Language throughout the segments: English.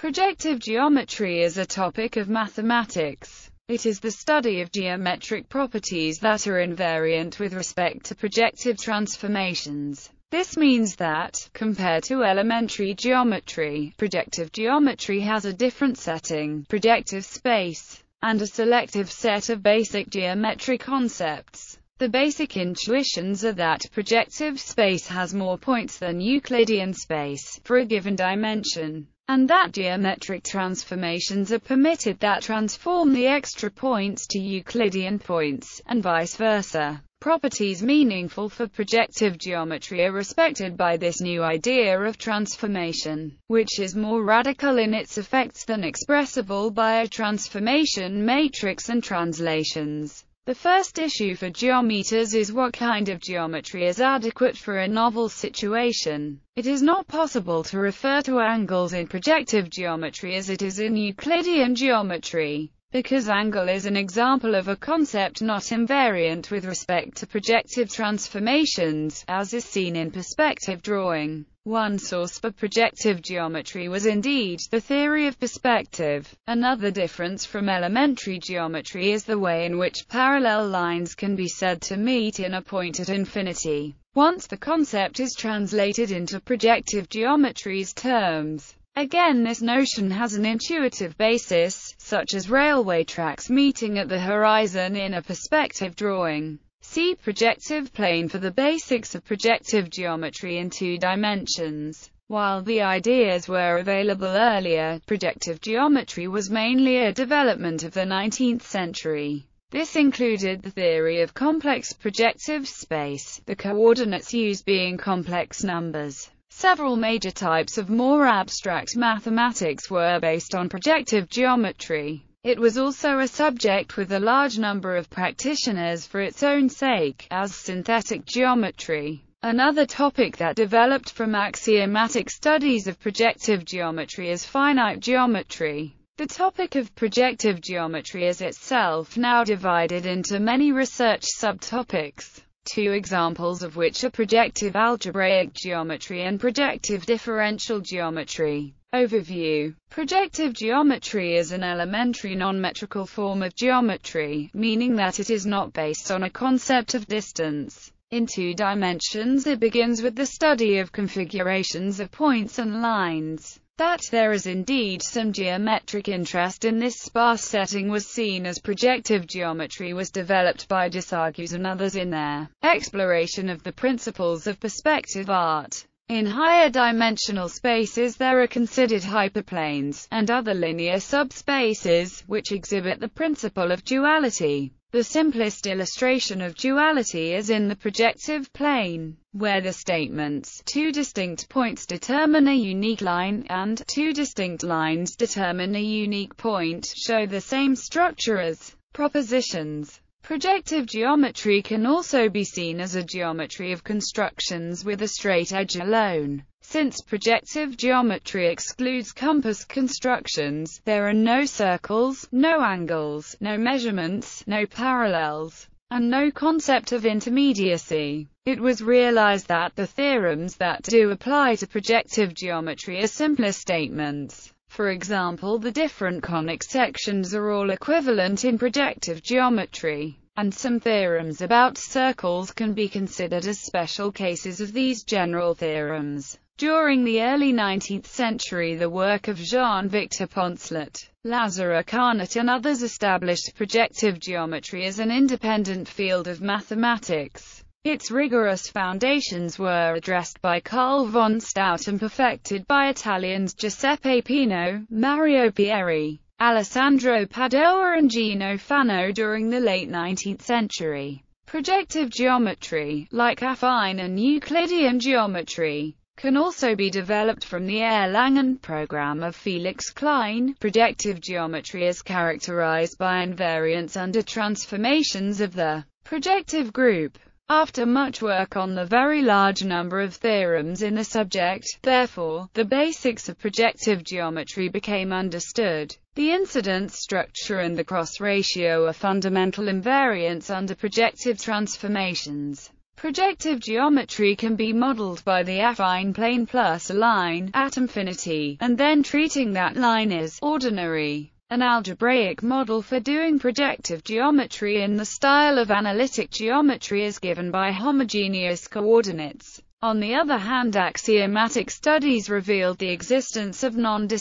Projective geometry is a topic of mathematics. It is the study of geometric properties that are invariant with respect to projective transformations. This means that, compared to elementary geometry, projective geometry has a different setting, projective space, and a selective set of basic geometric concepts. The basic intuitions are that projective space has more points than Euclidean space, for a given dimension and that geometric transformations are permitted that transform the extra points to Euclidean points, and vice versa. Properties meaningful for projective geometry are respected by this new idea of transformation, which is more radical in its effects than expressible by a transformation matrix and translations. The first issue for geometers is what kind of geometry is adequate for a novel situation. It is not possible to refer to angles in projective geometry as it is in Euclidean geometry, because angle is an example of a concept not invariant with respect to projective transformations, as is seen in perspective drawing. One source for projective geometry was indeed the theory of perspective. Another difference from elementary geometry is the way in which parallel lines can be said to meet in a point at infinity. Once the concept is translated into projective geometry's terms, again this notion has an intuitive basis, such as railway tracks meeting at the horizon in a perspective drawing. See projective plane for the basics of projective geometry in two dimensions. While the ideas were available earlier, projective geometry was mainly a development of the 19th century. This included the theory of complex projective space, the coordinates used being complex numbers. Several major types of more abstract mathematics were based on projective geometry. It was also a subject with a large number of practitioners for its own sake, as synthetic geometry. Another topic that developed from axiomatic studies of projective geometry is finite geometry. The topic of projective geometry is itself now divided into many research subtopics, two examples of which are projective algebraic geometry and projective differential geometry. Overview. Projective geometry is an elementary non-metrical form of geometry, meaning that it is not based on a concept of distance. In two dimensions it begins with the study of configurations of points and lines. That there is indeed some geometric interest in this sparse setting was seen as projective geometry was developed by Desargues and others in their exploration of the principles of perspective art. In higher dimensional spaces there are considered hyperplanes, and other linear subspaces, which exhibit the principle of duality. The simplest illustration of duality is in the projective plane, where the statements, two distinct points determine a unique line, and two distinct lines determine a unique point, show the same structure as propositions. Projective geometry can also be seen as a geometry of constructions with a straight edge alone. Since projective geometry excludes compass constructions, there are no circles, no angles, no measurements, no parallels, and no concept of intermediacy. It was realized that the theorems that do apply to projective geometry are simpler statements. For example the different conic sections are all equivalent in projective geometry and some theorems about circles can be considered as special cases of these general theorems. During the early 19th century the work of Jean-Victor Poncelet, Lazare Carnot and others established projective geometry as an independent field of mathematics. Its rigorous foundations were addressed by Carl von Staudt and perfected by Italians Giuseppe Peano, Mario Pieri, Alessandro Padoa and Gino Fano during the late 19th century. Projective geometry, like affine and Euclidean geometry, can also be developed from the Erlangen program of Felix Klein. Projective geometry is characterized by invariance under transformations of the projective group. After much work on the very large number of theorems in the subject, therefore, the basics of projective geometry became understood. The incidence structure and the cross ratio are fundamental invariants under projective transformations. Projective geometry can be modeled by the affine plane plus a line at infinity, and then treating that line as ordinary. An algebraic model for doing projective geometry in the style of analytic geometry is given by homogeneous coordinates. On the other hand axiomatic studies revealed the existence of non-de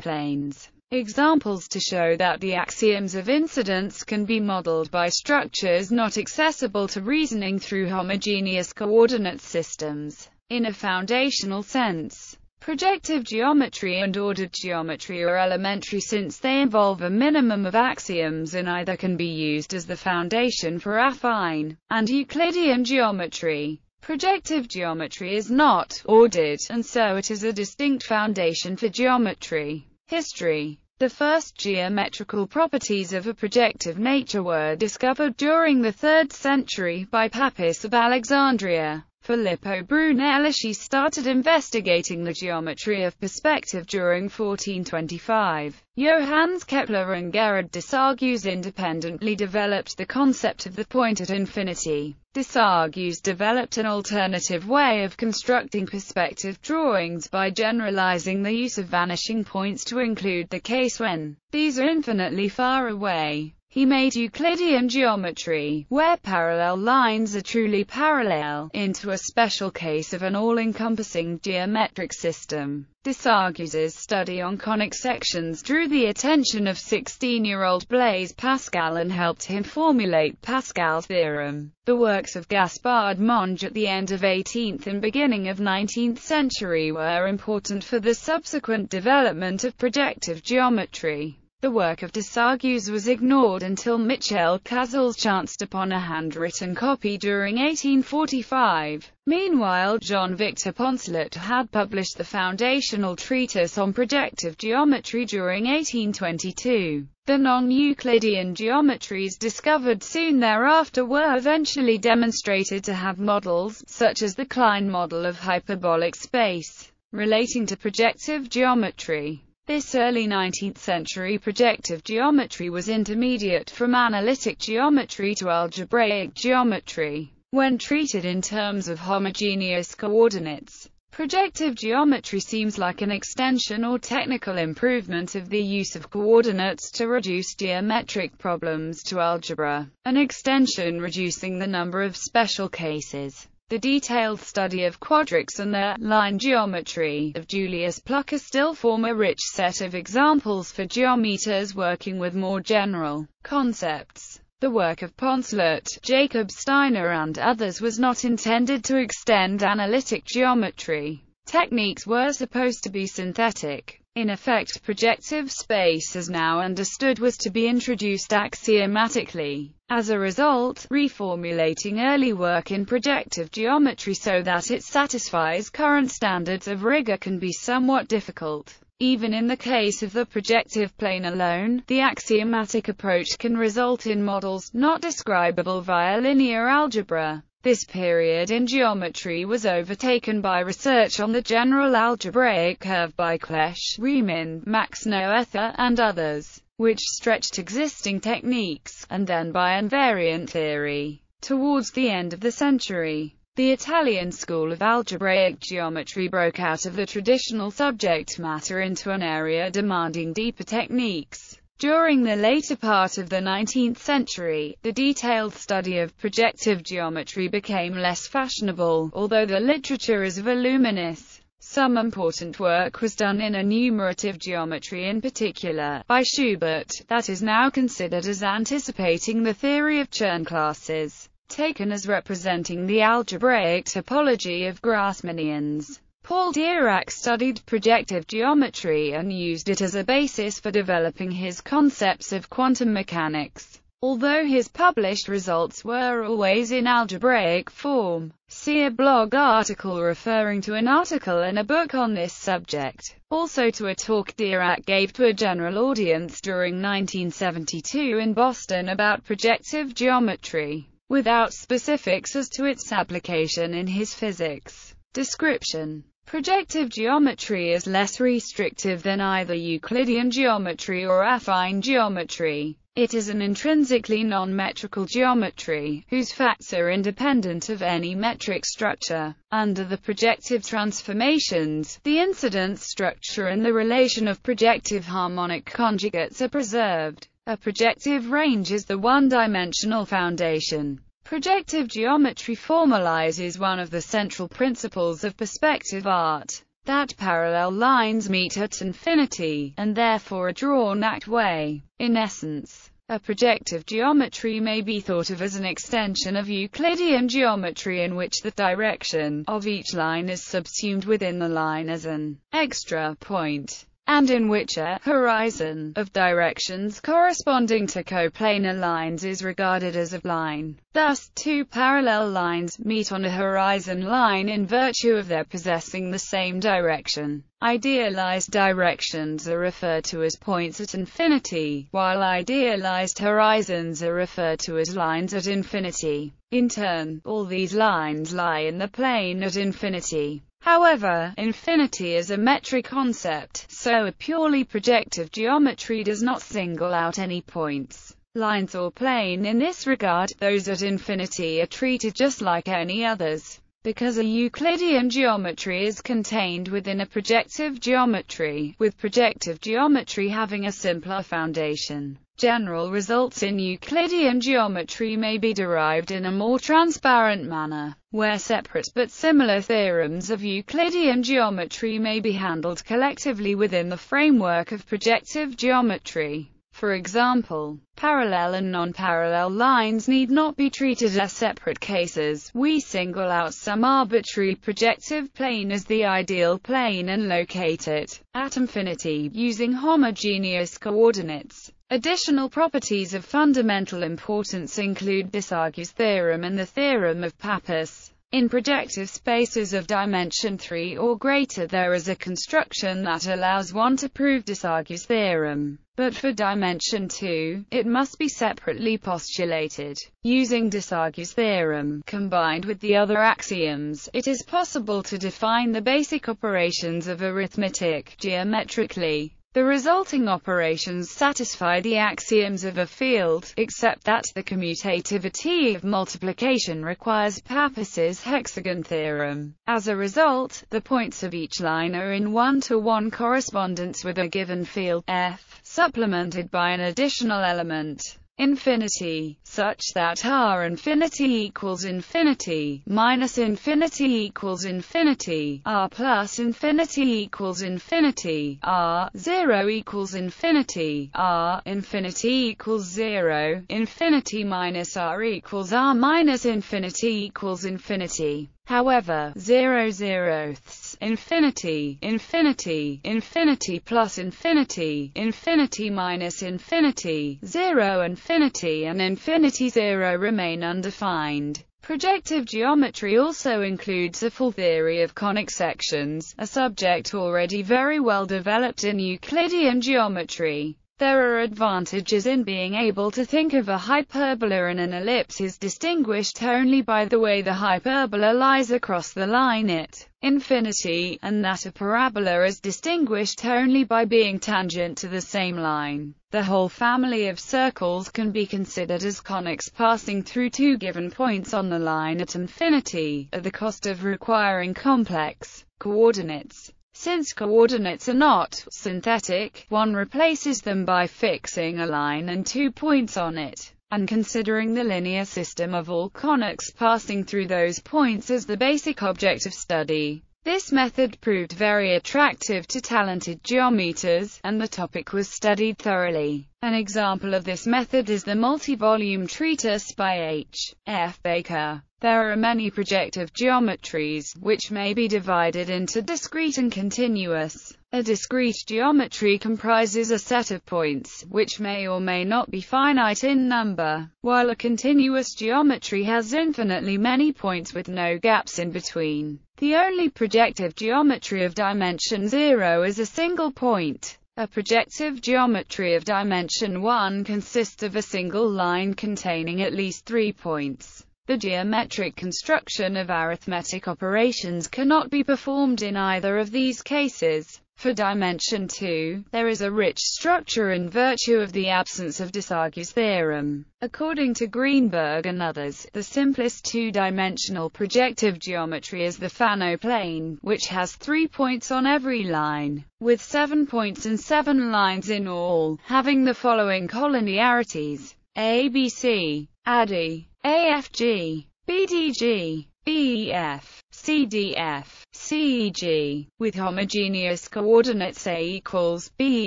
planes. Examples to show that the axioms of incidence can be modeled by structures not accessible to reasoning through homogeneous coordinate systems. In a foundational sense, projective geometry and ordered geometry are elementary since they involve a minimum of axioms and either can be used as the foundation for affine and Euclidean geometry. Projective geometry is not ordered, and so it is a distinct foundation for geometry. History The first geometrical properties of a projective nature were discovered during the 3rd century by Pappus of Alexandria. Filippo Brunelleschi started investigating the geometry of perspective during 1425. Johannes Kepler and Gerard Desargues independently developed the concept of the point at infinity. Desargues developed an alternative way of constructing perspective drawings by generalizing the use of vanishing points to include the case when these are infinitely far away. He made Euclidean geometry, where parallel lines are truly parallel, into a special case of an all-encompassing geometric system. Desargues's study on conic sections drew the attention of 16-year-old Blaise Pascal and helped him formulate Pascal's theorem. The works of Gaspard Monge at the end of 18th and beginning of 19th century were important for the subsequent development of projective geometry. The work of Desargues was ignored until Michel Chasles chanced upon a handwritten copy during 1845. Meanwhile Jean-Victor Poncelet had published the foundational treatise on projective geometry during 1822. The non-Euclidean geometries discovered soon thereafter were eventually demonstrated to have models, such as the Klein model of hyperbolic space, relating to projective geometry. This early 19th century projective geometry was intermediate from analytic geometry to algebraic geometry. When treated in terms of homogeneous coordinates, projective geometry seems like an extension or technical improvement of the use of coordinates to reduce geometric problems to algebra, an extension reducing the number of special cases. The detailed study of quadrics and the line geometry of Julius Plucker still form a rich set of examples for geometers working with more general concepts. The work of Poncelet, Jacob Steiner and others was not intended to extend analytic geometry. Techniques were supposed to be synthetic. In effect projective space as now understood was to be introduced axiomatically. As a result, reformulating early work in projective geometry so that it satisfies current standards of rigor can be somewhat difficult. Even in the case of the projective plane alone, the axiomatic approach can result in models not describable via linear algebra. This period in geometry was overtaken by research on the general algebraic curve by Clebsch, Riemann, Max Noether, and others, which stretched existing techniques, and then by invariant theory. Towards the end of the century, the Italian school of algebraic geometry broke out of the traditional subject matter into an area demanding deeper techniques. During the later part of the 19th century, the detailed study of projective geometry became less fashionable, although the literature is voluminous. Some important work was done in enumerative geometry in particular, by Schubert, that is now considered as anticipating the theory of Chern classes, taken as representing the algebraic topology of Grassmannians. Paul Dirac studied projective geometry and used it as a basis for developing his concepts of quantum mechanics. Although his published results were always in algebraic form. See a blog article referring to an article in a book on this subject. Also to a talk Dirac gave to a general audience during 1972 in Boston about projective geometry, without specifics as to its application in his physics. Description Projective geometry is less restrictive than either Euclidean geometry or affine geometry. It is an intrinsically non-metrical geometry, whose facts are independent of any metric structure. Under the projective transformations, the incidence structure and the relation of projective harmonic conjugates are preserved. A projective range is the one-dimensional foundation. Projective geometry formalizes one of the central principles of perspective art, that parallel lines meet at infinity, and therefore are drawn that way. In essence, a projective geometry may be thought of as an extension of Euclidean geometry in which the direction of each line is subsumed within the line as an extra point and in which a horizon of directions corresponding to coplanar lines is regarded as a line. Thus, two parallel lines meet on a horizon line in virtue of their possessing the same direction. Idealized directions are referred to as points at infinity, while idealized horizons are referred to as lines at infinity. In turn, all these lines lie in the plane at infinity. However, infinity is a metric concept, so a purely projective geometry does not single out any points, lines or plane in this regard, those at infinity are treated just like any others. Because a Euclidean geometry is contained within a projective geometry, with projective geometry having a simpler foundation, general results in Euclidean geometry may be derived in a more transparent manner, where separate but similar theorems of Euclidean geometry may be handled collectively within the framework of projective geometry. For example, parallel and non-parallel lines need not be treated as separate cases. We single out some arbitrary projective plane as the ideal plane and locate it at infinity using homogeneous coordinates. Additional properties of fundamental importance include Desargues' theorem and the theorem of Pappus. In projective spaces of dimension 3 or greater there is a construction that allows one to prove Desargues' theorem, but for dimension 2, it must be separately postulated. Using Desargues' theorem, combined with the other axioms, it is possible to define the basic operations of arithmetic, geometrically. The resulting operations satisfy the axioms of a field, except that the commutativity of multiplication requires Pappus's hexagon theorem. As a result, the points of each line are in one-to-one -one correspondence with a given field, f, supplemented by an additional element infinity, such that r infinity equals infinity, minus infinity equals infinity, r plus infinity equals infinity, r 0 equals infinity, r infinity equals 0, infinity minus r equals r minus infinity equals infinity. However, 0 zeroths, infinity, infinity, infinity plus infinity, infinity minus infinity, 0 infinity and infinity 0 remain undefined. Projective geometry also includes a full theory of conic sections, a subject already very well developed in Euclidean geometry. There are advantages in being able to think of a hyperbola and an ellipse is distinguished only by the way the hyperbola lies across the line at infinity, and that a parabola is distinguished only by being tangent to the same line. The whole family of circles can be considered as conics passing through two given points on the line at infinity, at the cost of requiring complex coordinates. Since coordinates are not synthetic, one replaces them by fixing a line and two points on it, and considering the linear system of all conics passing through those points as the basic object of study. This method proved very attractive to talented geometers, and the topic was studied thoroughly. An example of this method is the multi-volume treatise by H. F. Baker. There are many projective geometries, which may be divided into discrete and continuous. A discrete geometry comprises a set of points, which may or may not be finite in number, while a continuous geometry has infinitely many points with no gaps in between. The only projective geometry of dimension 0 is a single point. A projective geometry of dimension 1 consists of a single line containing at least three points. The geometric construction of arithmetic operations cannot be performed in either of these cases. For dimension 2, there is a rich structure in virtue of the absence of Desargues' theorem. According to Greenberg and others, the simplest two-dimensional projective geometry is the Fano plane, which has three points on every line, with seven points and seven lines in all, having the following collinearities. ABC, ADI, AFG, BDG, BEF, CDF, CEG, with homogeneous coordinates A equals, B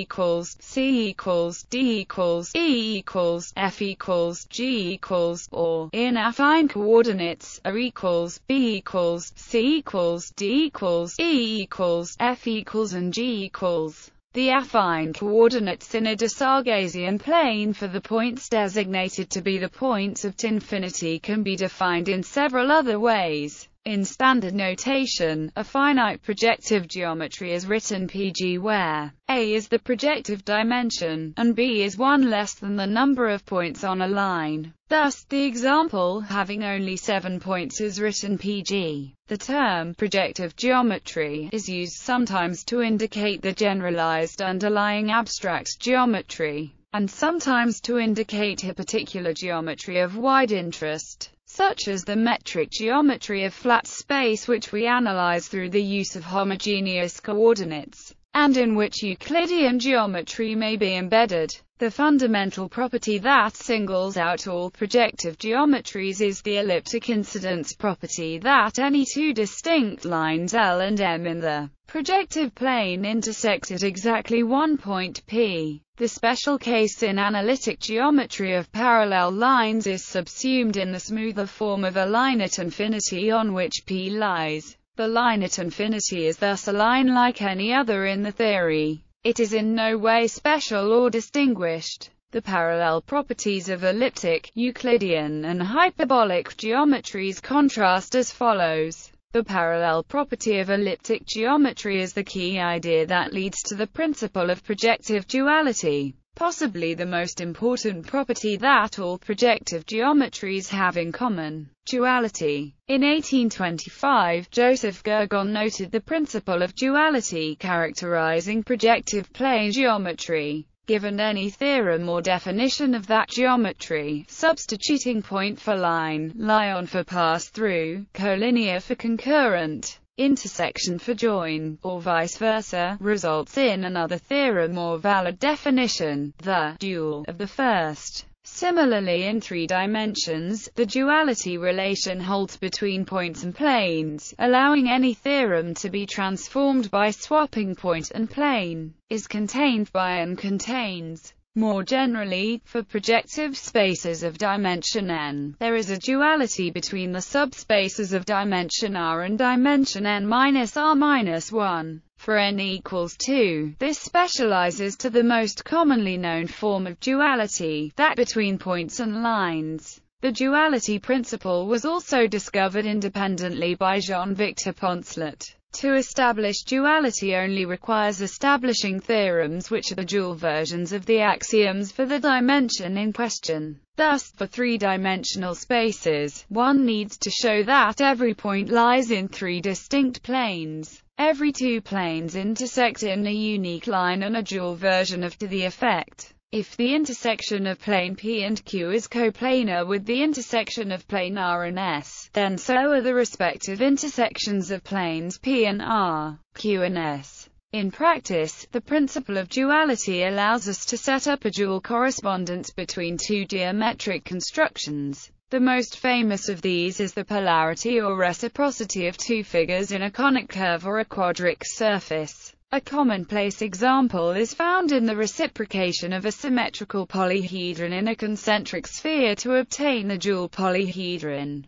equals, C equals, D equals, E equals, F equals, G equals, or, in affine coordinates, A equals, B equals, C equals, D equals, E equals, F equals and G equals. The affine coordinates in a Desarguesian plane for the points designated to be the points of infinity can be defined in several other ways. In standard notation, a finite projective geometry is written Pg where a is the projective dimension, and b is one less than the number of points on a line. Thus, the example having only seven points is written Pg. The term projective geometry is used sometimes to indicate the generalized underlying abstract geometry, and sometimes to indicate a particular geometry of wide interest such as the metric geometry of flat space which we analyze through the use of homogeneous coordinates, and in which Euclidean geometry may be embedded. The fundamental property that singles out all projective geometries is the elliptic incidence property that any two distinct lines L and M in the projective plane intersect at exactly one point P. The special case in analytic geometry of parallel lines is subsumed in the smoother form of a line at infinity on which P lies. The line at infinity is thus a line like any other in the theory. It is in no way special or distinguished. The parallel properties of elliptic, Euclidean and hyperbolic geometries contrast as follows. The parallel property of elliptic geometry is the key idea that leads to the principle of projective duality, possibly the most important property that all projective geometries have in common, duality. In 1825, Joseph Gergonne noted the principle of duality characterizing projective plane geometry given any theorem or definition of that geometry, substituting point for line, line for pass-through, collinear for concurrent, intersection for join, or vice versa, results in another theorem or valid definition, the dual of the first. Similarly in three dimensions, the duality relation holds between points and planes, allowing any theorem to be transformed by swapping point and plane, is contained by and contains. More generally, for projective spaces of dimension n, there is a duality between the subspaces of dimension r and dimension n minus r minus 1 for n equals 2. This specializes to the most commonly known form of duality, that between points and lines. The duality principle was also discovered independently by Jean-Victor Poncelet. To establish duality only requires establishing theorems which are the dual versions of the axioms for the dimension in question. Thus, for three-dimensional spaces, one needs to show that every point lies in three distinct planes. Every two planes intersect in a unique line and a dual version of to the effect. If the intersection of plane P and Q is coplanar with the intersection of plane R and S, then so are the respective intersections of planes P and R, Q and S. In practice, the principle of duality allows us to set up a dual correspondence between two geometric constructions. The most famous of these is the polarity or reciprocity of two figures in a conic curve or a quadric surface. A commonplace example is found in the reciprocation of a symmetrical polyhedron in a concentric sphere to obtain a dual polyhedron.